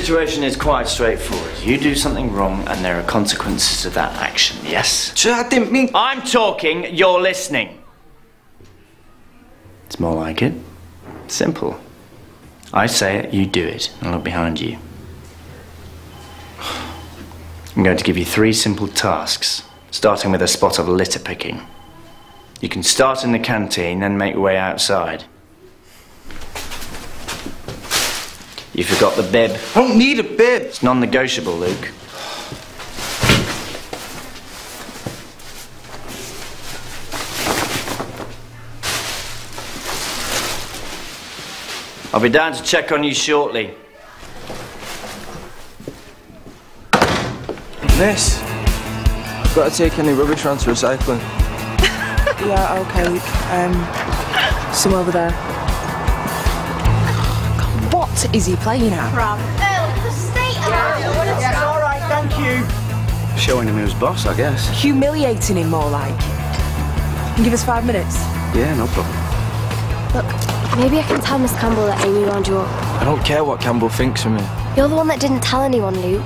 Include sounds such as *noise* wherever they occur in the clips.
situation is quite straightforward. You do something wrong, and there are consequences to that action, yes? I didn't mean. I'm talking, you're listening. It's more like it. Simple. I say it, you do it, and I look behind you. I'm going to give you three simple tasks, starting with a spot of litter picking. You can start in the canteen, then make your way outside. You forgot the bib. I don't need a bib. It's non negotiable, Luke. I'll be down to check on you shortly. This? I've got to take any rubbish round to recycling. *laughs* Yeah, okay, Luke. Um, some over there. What is he playing at? From the state yeah, yeah, all right, thank you. Showing him who's boss, I guess. Humiliating him more like. Can you give us five minutes? Yeah, no problem. Look, maybe I can tell Miss Campbell that Amy wound you up. I don't care what Campbell thinks of me. You're the one that didn't tell anyone, Luke.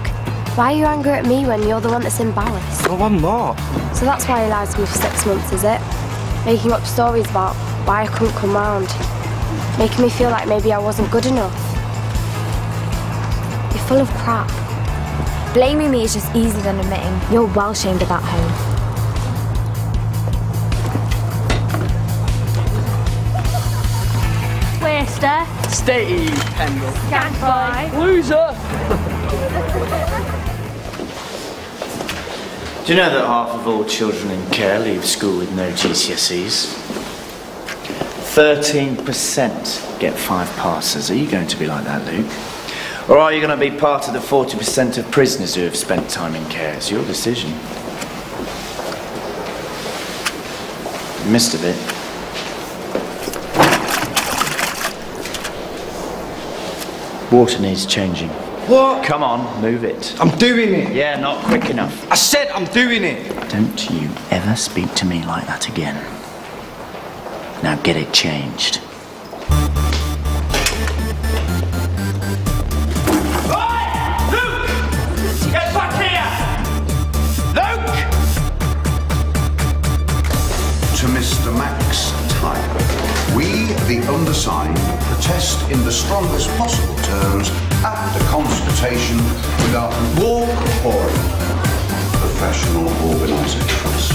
Why are you angry at me when you're the one that's embarrassed? Oh, I'm not. So that's why you lied to me for six months, is it? Making up stories about why I couldn't come round. Making me feel like maybe I wasn't good enough. You're full of crap. Blaming me is just easier than admitting you're well shamed about home. Waster. Stay, Pendle. Gadboy. Loser. Do you know that half of all children in care leave school with no GCSEs? 13% get five passes. Are you going to be like that, Luke? Or are you going to be part of the 40% of prisoners who have spent time in care? It's your decision. You missed a bit. Water needs changing. What? Come on, move it. I'm doing it. Yeah, not quick enough. I said I'm doing it. Don't you ever speak to me like that again. Now get it changed. The undersigned, protest in the strongest possible terms after consultation with our Walk or professional organisations. trust.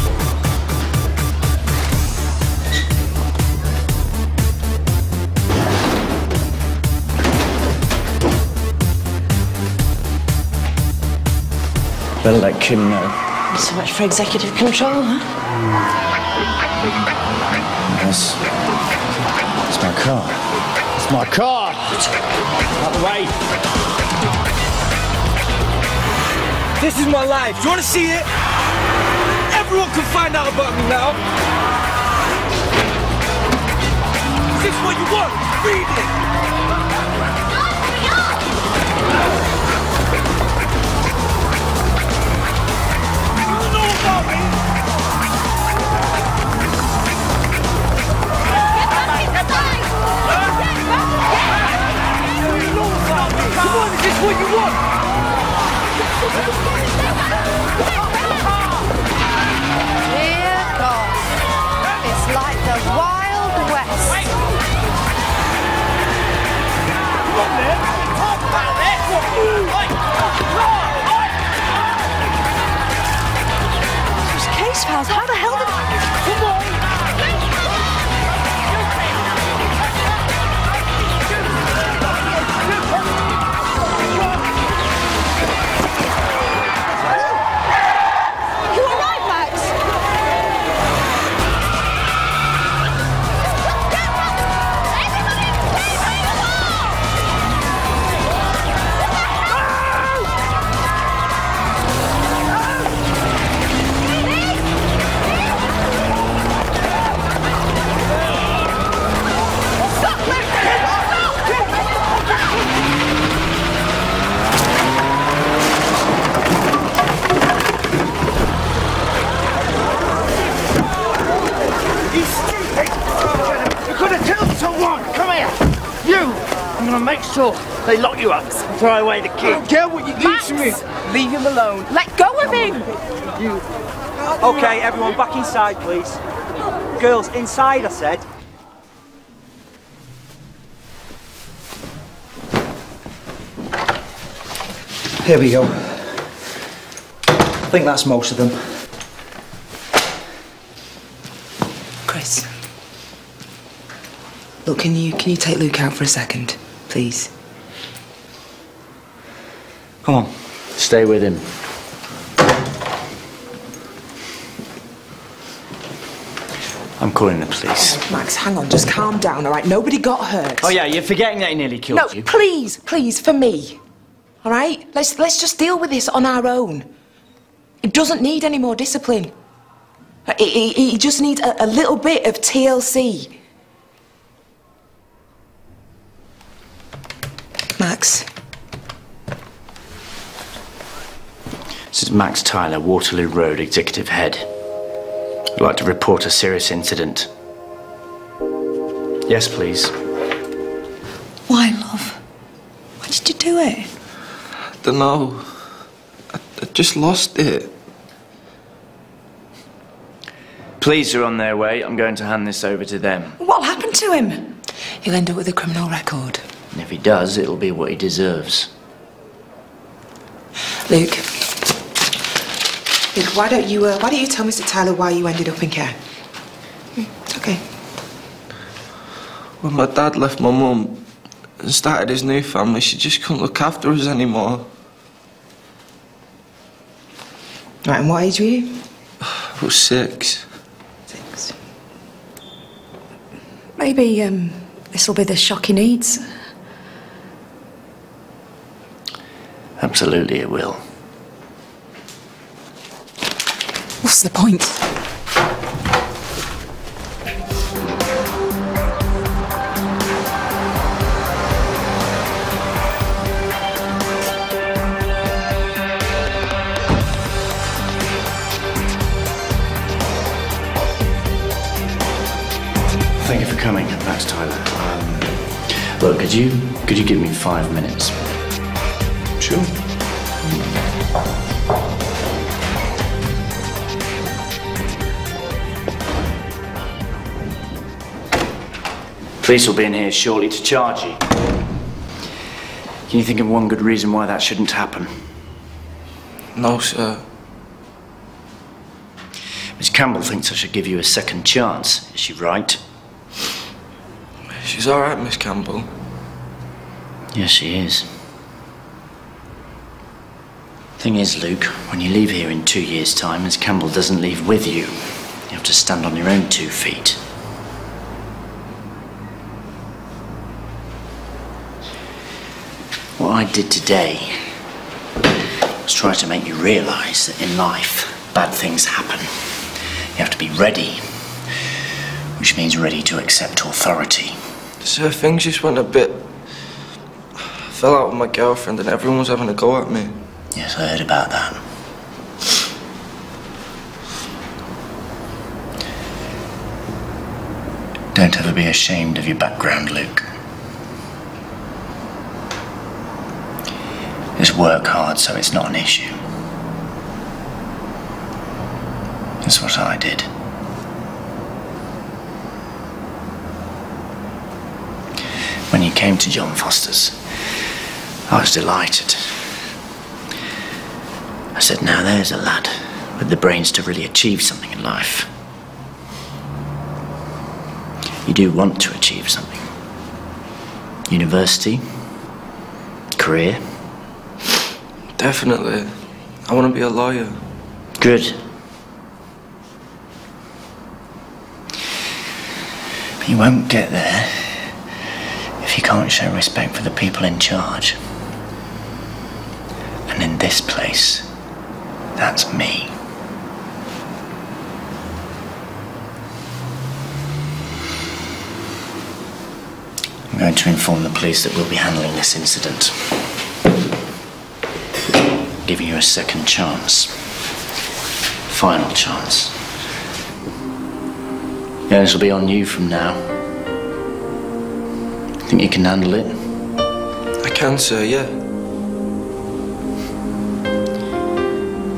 Better let Kim know. So much for executive control, huh? Yes. It's my car. It's my car! Out the way! This is my life. Do you want to see it? Everyone can find out about me now. Is this what you want? Read it. Sure they lock you up and throw away the key. Get what you do to me. Leave him alone. Let go of him! You. Okay, everyone, back inside, please. Girls, inside, I said. Here we go. I think that's most of them. Chris. Look, can you can you take Luke out for a second, please? Come on. Stay with him. I'm calling the police. Oh, Max, hang on, just calm down, all right? Nobody got hurt. Oh yeah, you're forgetting that he nearly killed No, you. please, please, for me. All right? Let's let's just deal with this on our own. He doesn't need any more discipline. He, he, he just needs a, a little bit of TLC. Max, This is Max Tyler, Waterloo Road Executive Head. I'd like to report a serious incident. Yes, please. why, love? Why did you do it? don't know. I, I just lost it. Police are on their way. I'm going to hand this over to them. What happened to him? He'll end up with a criminal record. And if he does, it'll be what he deserves. Luke. Luke, why don't you uh, why don't you tell Mr. Tyler why you ended up in care? Hmm, It's okay. When my dad left my mum and started his new family, she just couldn't look after us anymore. Right, and what age were you? I was six. Six. Maybe um, this will be the shock he needs. Absolutely, it will. What's the point? Thank you for coming, Max Tyler. Um, look, could you could you give me five minutes? Sure. Police will be in here shortly to charge you. Can you think of one good reason why that shouldn't happen? No, sir. Miss Campbell thinks I should give you a second chance. Is she right? She's alright, Miss Campbell. Yes, she is. Thing is, Luke, when you leave here in two years' time, Miss Campbell doesn't leave with you. You have to stand on your own two feet. What I did today was try to make you realise that in life, bad things happen. You have to be ready, which means ready to accept authority. Sir, things just went a bit. I fell out with my girlfriend and everyone was having a go at me. Yes, I heard about that. Don't ever be ashamed of your background, Luke. Just work hard so it's not an issue. That's what I did. When you came to John Foster's, I was delighted. I said, now there's a lad with the brains to really achieve something in life. You do want to achieve something. University, career, Definitely. I want to be a lawyer. good. But you won't get there if you can't show respect for the people in charge. And in this place, that's me. I'm going to inform the police that we'll be handling this incident. Giving you a second chance. Final chance. Yeah, this will be on you from now. Think you can handle it? I can, sir, yeah.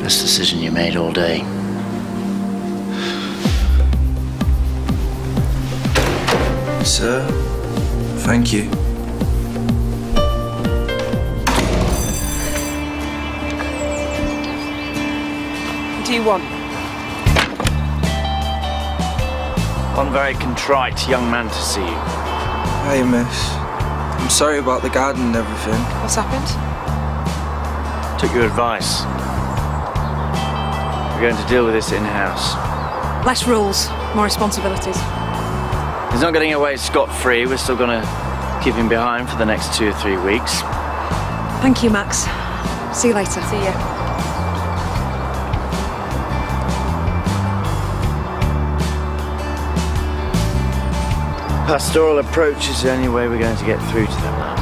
Best decision you made all day. Sir, thank you. Do you want? One very contrite young man to see you. Hey, miss. I'm sorry about the garden and everything. What's happened? Took your advice. We're going to deal with this in-house. Less rules, more responsibilities. He's not getting away scot-free. We're still going to keep him behind for the next two or three weeks. Thank you, Max. See you later. See you. Pastoral approach is the only way we're going to get through to them, lad.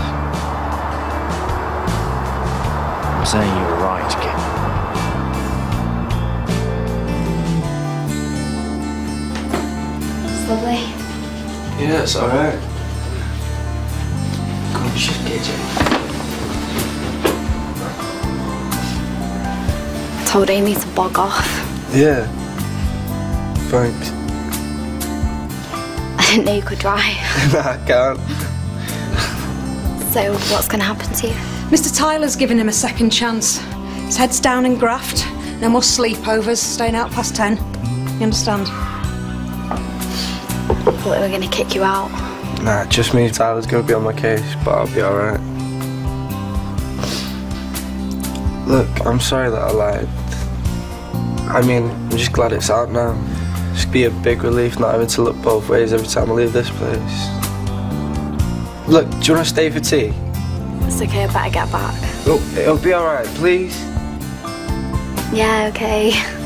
I'm saying you were right, kid. Lovely. Yeah, it's alright. Come on, shift gear, Jake. Told Amy to bog off. Yeah. Thanks. I didn't know you could drive. *laughs* nah, I can't. So what's going to happen to you? Mr. Tyler's given him a second chance. His head's down in graft. No more sleepovers, staying out past ten. You understand? I Thought we were going to kick you out. Nah, it just means Tyler's gonna be on my case, but I'll be alright. Look, I'm sorry that I lied. I mean, I'm just glad it's out now. Be a big relief not having to look both ways every time I leave this place. Look, do you want to stay for tea? It's okay, I better get back. Oh, it'll be alright, please. Yeah, okay. *laughs*